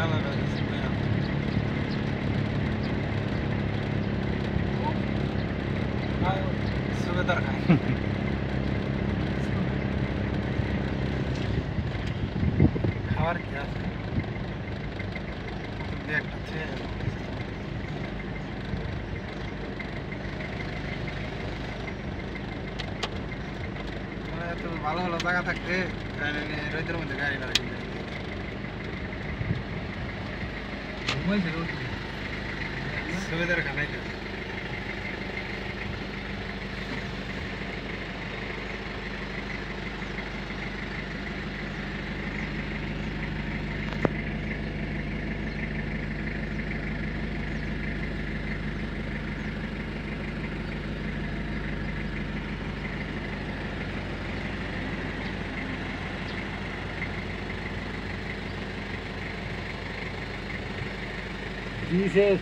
따라가겠습니다. 아유, 속에 들어가. 가버릴게요. 내 같아요. তুমি ভালো ভালো জায়গা থাকতে রোদের মধ্যে গাড়ি দাঁড়িয়ে 我也是，所以得看那个。这些。